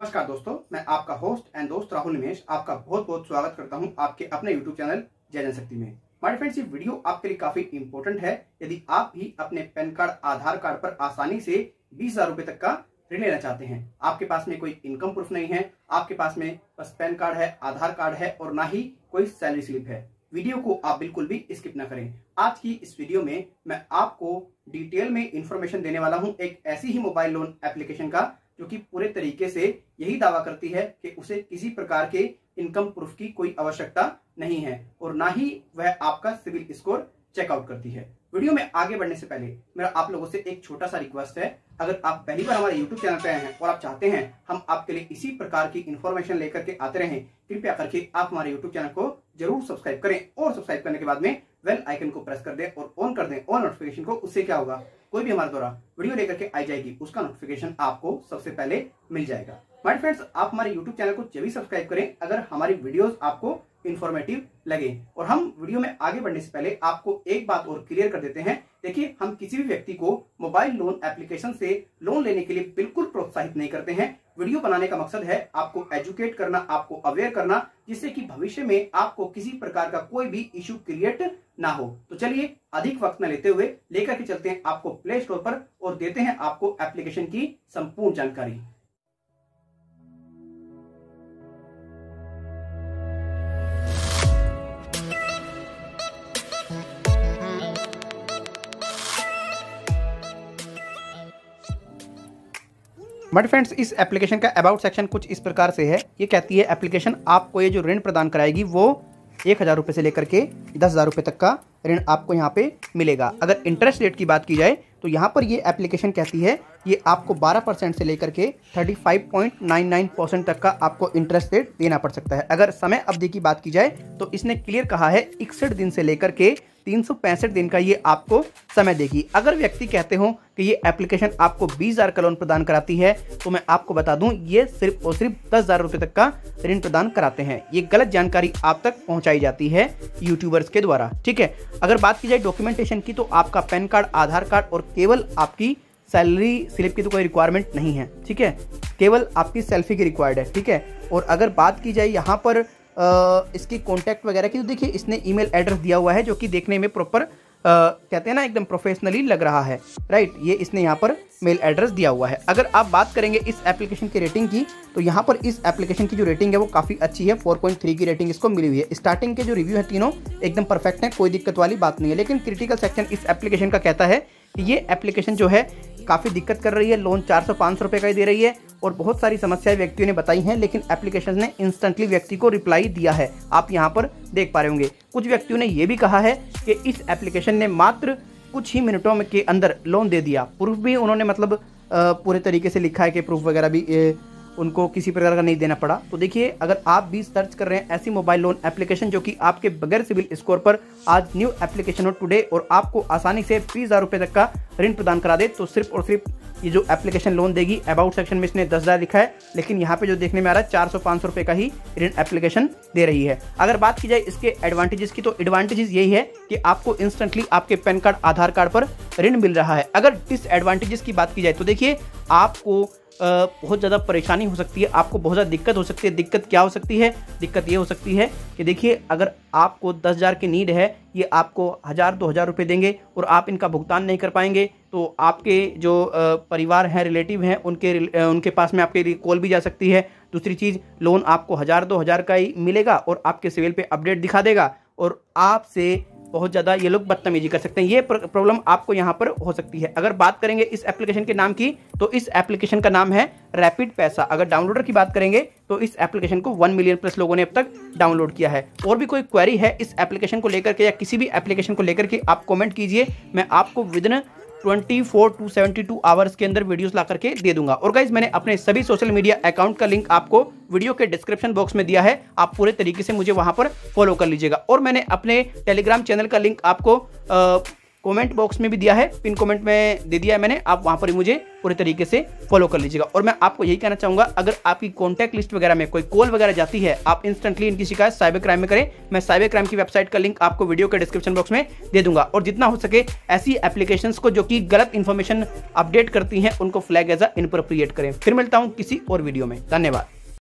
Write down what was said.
नमस्कार दोस्तों, मैं आपका होस्ट एंड दोस्त राहुल निमेश आपका बहुत बहुत स्वागत करता हूँ आपके अपने यूट्यूब चैनल जय जन शक्ति में माय फ्रेंड्स ये वीडियो आपके लिए काफ़ी इंपॉर्टेंट है। यदि आप भी अपने पैन कार्ड आधार कार्ड पर आसानी से बीस हज़ार रुपए तक का ऋण लेना चाहते हैं, आपके पास में कोई इनकम प्रूफ नहीं है, आपके पास में बस पैन कार्ड है, आधार कार्ड है और ना ही कोई सैलरी स्लिप है। वीडियो को आप बिल्कुल भी स्किप ना करें। आज की इस वीडियो में मैं आपको डिटेल में इंफॉर्मेशन देने वाला हूँ एक ऐसी ही मोबाइल लोन एप्लीकेशन का जो कि पूरे तरीके से यही दावा करती है कि उसे किसी प्रकार के इनकम प्रूफ की कोई आवश्यकता नहीं है और ना ही वह आपका सिविल स्कोर चेकआउट करती है। वीडियो में आगे बढ़ने से पहले मेरा आप लोगों से एक छोटा सा रिक्वेस्ट है। अगर आप पहली बार हमारे यूट्यूब चैनल पे आए हैं और आप चाहते हैं हम आपके लिए इसी प्रकार की इन्फॉर्मेशन लेकर के आते रहें, कृपया करके आप हमारे यूट्यूब चैनल को ज़रूर सब्सक्राइब करें और सब्सक्राइब करने के बाद में वेल आइकन को प्रेस कर दें और ऑन कर दें। ऑन नोटिफिकेशन को उससे क्या होगा? कोई भी हमारे द्वारा वीडियो लेकर के आई जाएगी, उसका नोटिफिकेशन आपको सबसे पहले मिल जाएगा। माइड फ्रेंड्स आप हमारे यूट्यूब चैनल को जब भी सब्सक्राइब करें। अगर हमारी वीडियोस आपको इन्फॉर्मेटिव लगे। और हम वीडियो में आगे बढ़ने से पहले आपको एक बात और क्लियर कर देते हैं। देखिए, हम किसी भी व्यक्ति को मोबाइल लोन एप्लीकेशन से लोन लेने के लिए बिल्कुल प्रोत्साहित नहीं करते हैं। वीडियो बनाने का मकसद है आपको एजुकेट करना, आपको अवेयर करना, जिससे कि भविष्य में आपको किसी प्रकार का कोई भी इश्यू क्रिएट ना हो। तो चलिए, अधिक वक्त न लेते हुए लेकर के चलते हैं आपको प्ले स्टोर पर और देते हैं आपको एप्लीकेशन की संपूर्ण जानकारी। बट फ्रेंड्स इस एप्लीकेशन का अबाउट सेक्शन कुछ इस प्रकार से है। ये कहती है एप्लीकेशन आपको ये जो ऋण प्रदान कराएगी, वो एक हज़ार रुपये से लेकर के दस हज़ार रुपये तक का ऋण आपको यहाँ पे मिलेगा। अगर इंटरेस्ट रेट की बात की जाए तो यहाँ पर ये एप्लीकेशन कहती है, ये आपको 12 परसेंट से लेकर के 35.99 परसेंट तक का आपको इंटरेस्ट रेट देना पड़ सकता है। अगर समय अवधि की बात की जाए तो इसने क्लियर कहा है, इकसठ दिन से लेकर के तीन दिन का ये आपको समय देगी। अगर व्यक्ति कहते हो कि ये एप्लीकेशन आपको बीस हज़ार का लोन प्रदान कराती है तो मैं आपको बता दूँ, ये सिर्फ़ और सिर्फ़ दस हज़ार रुपए तक का ऋण प्रदान कराते हैं। ये गलत जानकारी आप तक पहुंचाई जाती है यूट्यूबर्स के द्वारा, ठीक है? अगर बात की जाए डॉक्यूमेंटेशन की तो आपका पैन कार्ड, आधार कार्ड और केवल आपकी सैलरी स्लिप की तो कोई रिक्वायरमेंट नहीं है, ठीक है? केवल आपकी सेल्फी की रिक्वायर्ड है, ठीक है? और अगर बात की जाए यहाँ पर इसकी कॉन्टैक्ट वगैरह की तो देखिए, इसने ईमेल एड्रेस दिया हुआ है जो कि देखने में प्रॉपर कहते हैं ना, एकदम प्रोफेशनली लग रहा है। राइट ये इसने यहाँ पर मेल एड्रेस दिया हुआ है। अगर आप बात करेंगे इस एप्लीकेशन की रेटिंग की तो यहाँ पर इस एप्लीकेशन की जो रेटिंग है वो काफ़ी अच्छी है 4.3 की रेटिंग इसको मिली हुई है। स्टार्टिंग के जो रिव्यू है तीनों एकदम परफेक्ट है, कोई दिक्कत वाली बात नहीं है। लेकिन क्रिटिकल सेक्शन इस एप्लीकेशन का कहता है कि ये एप्लीकेशन जो है काफ़ी दिक्कत कर रही है। लोन चार सौ पाँच सौ रुपये का ही दे रही है और बहुत सारी समस्याएँ व्यक्तियों ने बताई हैं, लेकिन एप्लीकेशन ने इंस्टेंटली व्यक्ति को रिप्लाई दिया है। आप यहाँ पर देख पा रहे होंगे। कुछ व्यक्तियों ने यह भी कहा है कि इस एप्लीकेशन ने मात्र कुछ ही मिनटों के अंदर लोन दे दिया। प्रूफ भी उन्होंने मतलब पूरे तरीके से लिखा है कि प्रूफ वगैरह भी उनको किसी प्रकार का नहीं देना पड़ा। तो देखिए, अगर आप भी सर्च कर रहे हैं ऐसी मोबाइल लोन एप्लीकेशन जो कि आपके बगैर सिविल स्कोर पर आज न्यू एप्लीकेशन हो टुडे और आपको आसानी से बीस हज़ार रुपये तक का ऋण प्रदान करा दे तो सिर्फ़ और सिर्फ़ ये जो एप्लीकेशन लोन देगी अबाउट सेक्शन में इसने दस हज़ार लिखा है, लेकिन यहाँ पे जो देखने में आ रहा है, चार सौ, पाँच सौ रुपये का ही ऋण एप्लीकेशन दे रही है। अगर बात की जाए इसके एडवांटेजेस की तो एडवांटेजेस यही है कि आपको इंस्टेंटली आपके पैन कार्ड आधार कार्ड पर ऋण मिल रहा है। अगर डिसएडवांटेजेस की बात की जाए तो देखिए, आपको बहुत ज़्यादा परेशानी हो सकती है, आपको बहुत ज़्यादा दिक्कत हो सकती है। दिक्कत क्या हो सकती है? दिक्कत ये हो सकती है कि देखिए, अगर आपको दस हज़ार की नीड है, ये आपको हज़ार, दो हज़ार रुपये देंगे और आप इनका भुगतान नहीं कर पाएँगे। तो आपके जो परिवार हैं रिलेटिव हैं, उनके उनके पास में आपके लिए कॉल भी जा सकती है। दूसरी चीज़ लोन आपको हज़ार दो हज़ार का ही मिलेगा और आपके सिविल पे अपडेट दिखा देगा और आपसे बहुत ज़्यादा ये लोग बदतमीजी कर सकते हैं। ये प्रॉब्लम आपको यहाँ पर हो सकती है। अगर बात करेंगे इस एप्लीकेशन के नाम की तो इस एप्लीकेशन का नाम है रैपिड पैसा अगर डाउनलोडर की बात करेंगे तो इस एप्लीकेशन को वन मिलियन प्लस लोगों ने अब तक डाउनलोड किया है। और भी कोई क्वेरी है इस एप्लीकेशन को लेकर के या किसी भी एप्लीकेशन को लेकर के, आप कॉमेंट कीजिए। मैं आपको within twenty four to seventy two hours के अंदर वीडियोस ला करके दे दूँगा। और गाइज़ मैंने अपने सभी सोशल मीडिया अकाउंट का लिंक आपको वीडियो के डिस्क्रिप्शन बॉक्स में दिया है। आप पूरे तरीके से मुझे वहाँ पर फॉलो कर लीजिएगा। और मैंने अपने टेलीग्राम चैनल का लिंक आपको कमेंट बॉक्स में भी दिया है पिन कमेंट में दे दिया है मैंने, आप वहाँ पर ही मुझे पूरे तरीके से फॉलो कर लीजिएगा। और मैं आपको यही कहना चाहूँगा, अगर आपकी कॉन्टैक्ट लिस्ट वगैरह में कोई कॉल वगैरह जाती है, आप इंस्टेंटली इनकी शिकायत साइबर क्राइम में करें, मैं साइबर क्राइम की वेबसाइट का लिंक आपको वीडियो के डिस्क्रिप्शन बॉक्स में दे दूँगा। और जितना हो सके ऐसी एप्लीकेशन को जो कि गलत इन्फॉर्मेशन अपडेट करती हैं, उनको फ्लैग एज अ इनप्रोप्रिएट करें। फिर मिलता हूँ किसी और वीडियो में। धन्यवाद।